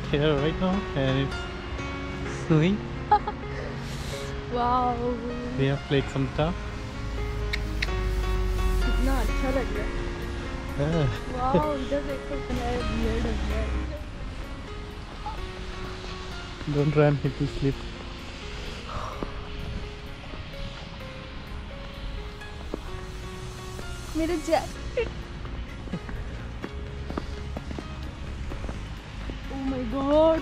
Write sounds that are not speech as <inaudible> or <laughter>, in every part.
out here right now and it's snowing. <laughs> Wow We have flakes on the top. कितना अच्छा लग रहा है Ah, वाओ इधर देखो कितना weird लग रहा है don't run, it will slip. मेरे जैकेट गॉड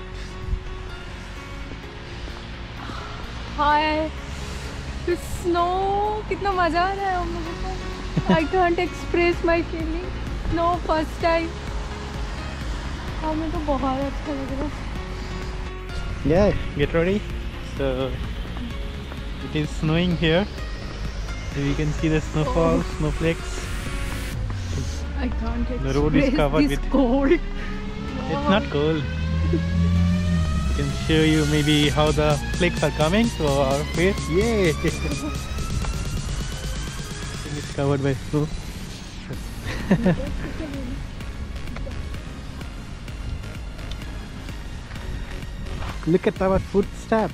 हाय स्नो कितना मज़ा आ रहा है हम लोगों को I can't express my feeling no first time हमें तो बहुत अच्छा लग रहा है Yeah, get ready. So it is snowing here. So you can see the snowfall, oh. snowflakes. I can't The road is covered with- cold. It's not cold. I <laughs> can show you maybe how the flakes are coming to our face. Yay! <laughs> it's covered by snow. <laughs> Look at our footsteps.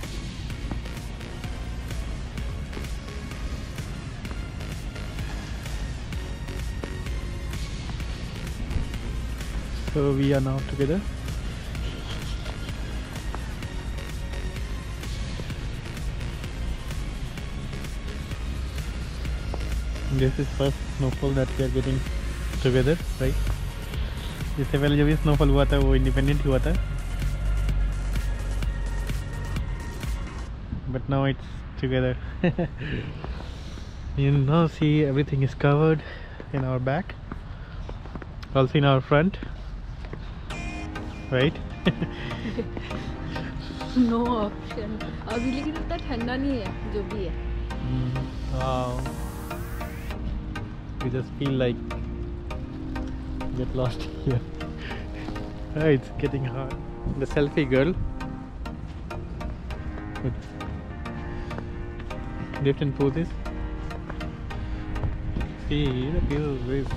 So we are now together. This is first snowfall that we are getting together, right? इससे पहले जब ये snowfall हुआ था वो independent हुआ था but now it's together <laughs> you now see everything is covered in our back also in our front right no option अभी लेकिन इतना ठंडा नहीं है जो भी है Mm, wow you just feel like get lost here Ah, <laughs> it's getting hard the selfie girl with different poses see the view is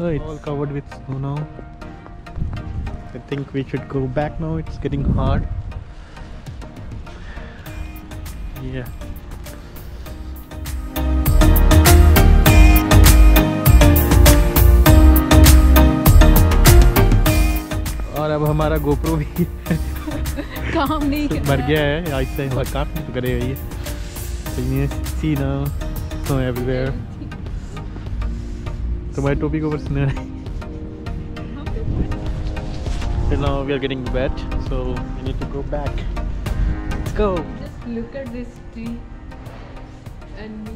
oh, it's all covered with snow now I think we should go back now it's getting hard yeah और अब हमारा GoPro भी <laughs> काम नहीं <laughs> कर मर रहा गया है ऐसे ही काम नहीं करे हुई है so you see now snow everywhere तुम्हारी टोपी के ऊपर स्नो है So now we are getting wet so we need to go back let's go Just look at this tree and me.